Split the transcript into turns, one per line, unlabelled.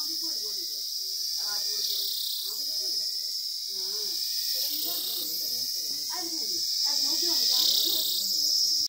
আমি বলব